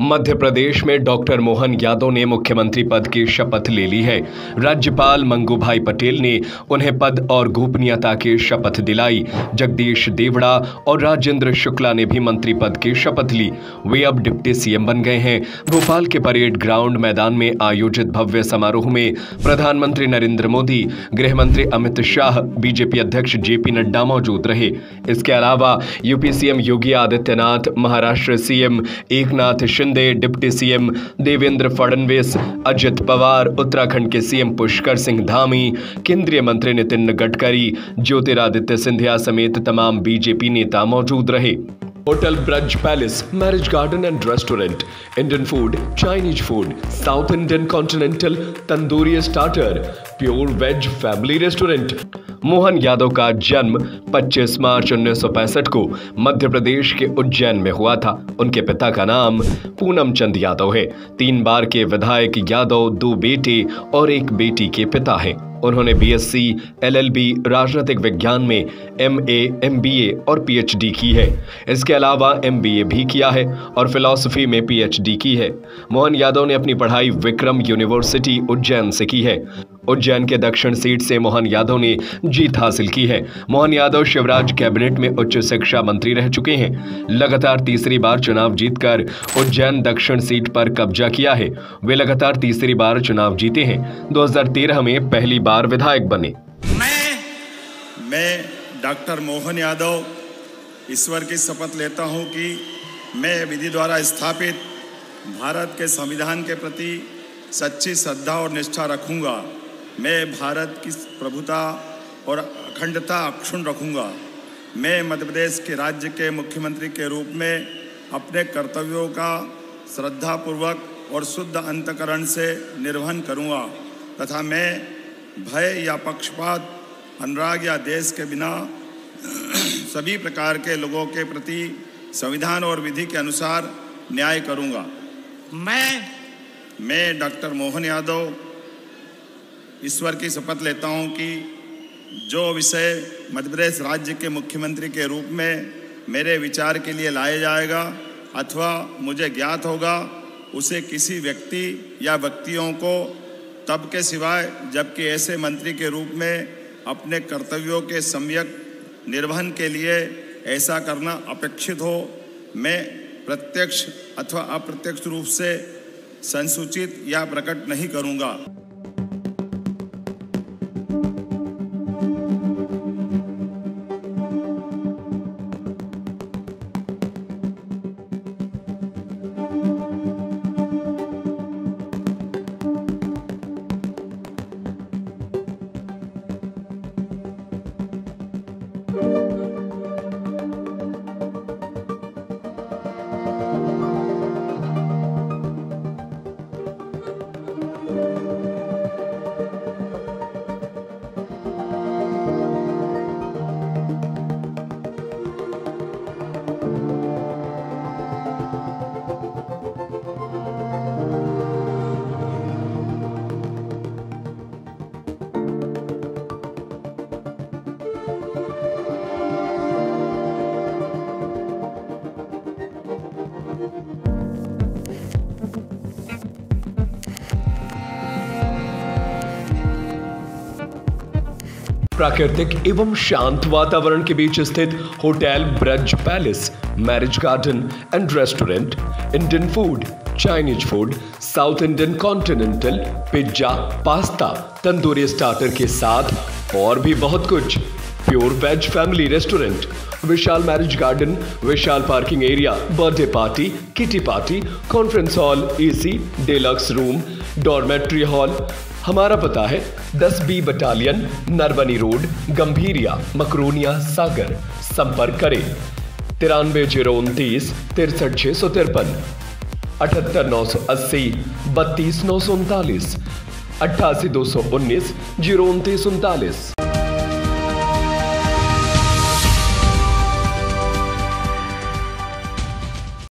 मध्य प्रदेश में डॉक्टर मोहन यादव ने मुख्यमंत्री पद की शपथ ले ली है। राज्यपाल मंगूभाई पटेल ने उन्हें पद और गोपनीयता की शपथ दिलाई। जगदीश देवड़ा और राजेंद्र शुक्ला ने भी मंत्री पद की शपथ ली। वे अब डिप्टी सीएम बन गए हैं। भोपाल के परेड ग्राउंड मैदान में आयोजित भव्य समारोह में प्रधानमंत्री नरेंद्र मोदी गृह मंत्री अमित शाह, बीजेपी अध्यक्ष जेपी नड्डा मौजूद रहे। इसके अलावा UP CM Yogi Adityanath, Maharashtra CM Eknath Shinde deputy CM Devendra Fadnavis, Ajit Pawar, Uttarakhand के सीएम पुष्कर सिंह धामी, केंद्रीय मंत्री नितिन गडकरी, ज्योतिरादित्य सिंधिया समेत तमाम बीजेपी नेता मौजूद रहे। Hotel Braj palace marriage garden and restaurant Indian food Chinese food south Indian continental tandoori starter pure veg family restaurant Mohan Yadav का जन्म 25 मार्च 1965 को मध्य प्रदेश के उज्जैन में हुआ था। उनके पिता का नाम पूनम चंद यादव है। तीन बार के विधायक यादव, दो बेटे और एक बेटी के पिता हैं। उन्होंने बीएससी, एलएलबी, राजनीतिक विज्ञान में एमए, एमबीए और पीएचडी की है। इसके अलावा एमबीए भी किया है और फिलॉसफी में पीएचडी की है। मोहन यादव ने अपनी पढ़ाई विक्रम यूनिवर्सिटी उज्जैन से की है। उज्जैन के दक्षिण सीट से मोहन यादव ने जीत हासिल की है। मोहन यादव शिवराज कैबिनेट में उच्च शिक्षा मंत्री रह चुके हैं। लगातार तीसरी बार चुनाव जीतकर उज्जैन दक्षिण सीट पर कब्जा किया है। वे लगातार तीसरी बार चुनाव जीते हैं। 2013 में पहली बार विधायक बने। मैं मैं डॉक्टर मोहन यादव ईश्वर की शपथ लेता हूँ कि मैं विधि द्वारा स्थापित भारत के संविधान के प्रति सच्ची श्रद्धा और निष्ठा रखूँगा। मैं भारत की प्रभुता और अखंडता अक्षुण रखूँगा। मैं मध्य प्रदेश के राज्य के मुख्यमंत्री के रूप में अपने कर्तव्यों का श्रद्धापूर्वक और शुद्ध अंतकरण से निर्वहन करूँगा तथा मैं भय या पक्षपात अनुराग या देश के बिना सभी प्रकार के लोगों के प्रति संविधान और विधि के अनुसार न्याय करूँगा। मैं मैं डॉक्टर मोहन यादव ईश्वर की शपथ लेता हूँ कि जो विषय मध्य प्रदेश राज्य के मुख्यमंत्री के रूप में मेरे विचार के लिए लाया जाएगा अथवा मुझे ज्ञात होगा, उसे किसी व्यक्ति या व्यक्तियों को तब के सिवाय जबकि ऐसे मंत्री के रूप में अपने कर्तव्यों के सम्यक निर्वहन के लिए ऐसा करना अपेक्षित हो, मैं प्रत्यक्ष अथवा अप्रत्यक्ष रूप से संसूचित या प्रकट नहीं करूँगा। प्राकृतिक एवं शांत वातावरण के बीच स्थित hotel Braj palace, marriage garden and restaurant, Indian food, Chinese food, south Indian continental, pizza, pasta, tandoori starter के साथ, और भी बहुत कुछ। प्योर वेज फैमिली रेस्टोरेंट विशाल मैरिज गार्डन विशाल parking area birthday party kitty party conference hall AC deluxe room dormitory hall हमारा पता है, दस B battalion Narbani road, Gambhiria, Makronia Sagar. संपर्क करें। तिरानवे ज़ीरो उनतीस, तिरसठ छः सौ तिरपन। अठहत्तर नौ सौ अस्सी, बत्तीस नौ सौ उनतालीस। अट्ठासी दो सौ उन्नीस, ज़ीरो उनतीस उनतालीस।